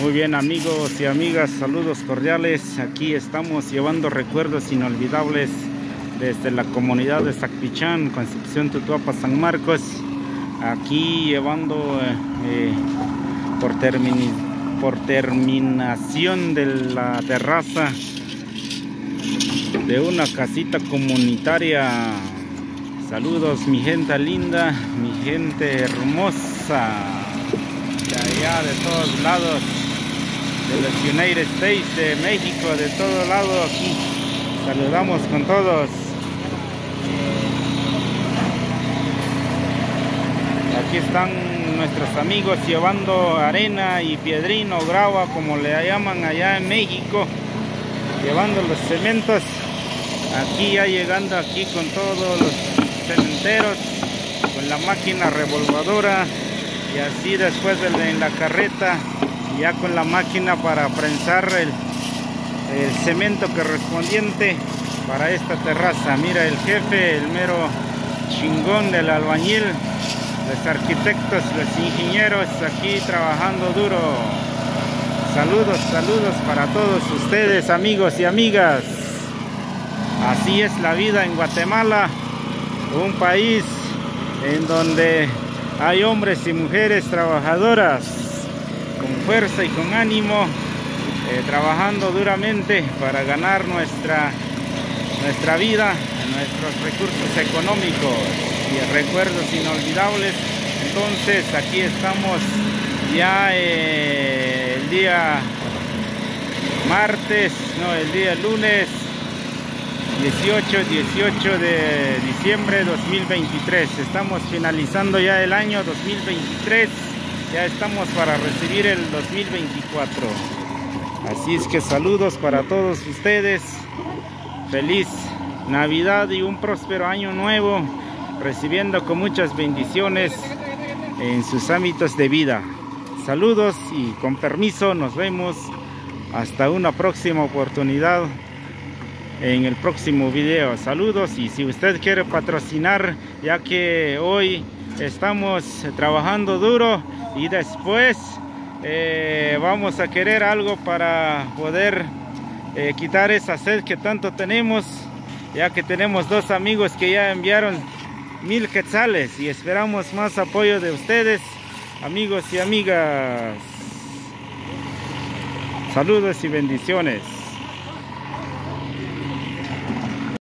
Muy bien amigos y amigas, saludos cordiales. Aquí estamos llevando recuerdos inolvidables desde la comunidad de Zacpichán, Concepción Tutuapa, San Marcos. Aquí llevando eh, eh, por, por terminación de la terraza de una casita comunitaria. Saludos mi gente linda, mi gente hermosa, de allá de todos lados de los United States, de México, de todo lado aquí. Saludamos con todos. Aquí están nuestros amigos llevando arena y piedrino, grava, como le llaman allá en México, llevando los cementos. Aquí ya llegando aquí con todos los cementeros, con la máquina revolvadora y así después de en la carreta ya con la máquina para prensar el, cemento correspondiente para esta terraza. Mira el jefe, el mero chingón del albañil, los arquitectos, los ingenieros aquí trabajando duro. Saludos, saludos para todos ustedes amigos y amigas. Así es la vida en Guatemala, un país en donde hay hombres y mujeres trabajadoras con fuerza y con ánimo, eh, trabajando duramente para ganar nuestra, nuestra vida, nuestros recursos económicos y recuerdos inolvidables. Entonces aquí estamos ya eh, el día martes, no, el día lunes 18, 18 de diciembre de 2023. Estamos finalizando ya el año 2023 ya estamos para recibir el 2024 así es que saludos para todos ustedes. Feliz navidad y un próspero año nuevo recibiendo con muchas bendiciones en sus ámbitos de vida. Saludos y con permiso nos vemos hasta una próxima oportunidad en el próximo video. Saludos y si usted quiere patrocinar ya que hoy estamos trabajando duro y después eh, vamos a querer algo para poder eh, quitar esa sed que tanto tenemos ya que tenemos dos amigos que ya enviaron mil quetzales y esperamos más apoyo de ustedes amigos y amigas. Saludos y bendiciones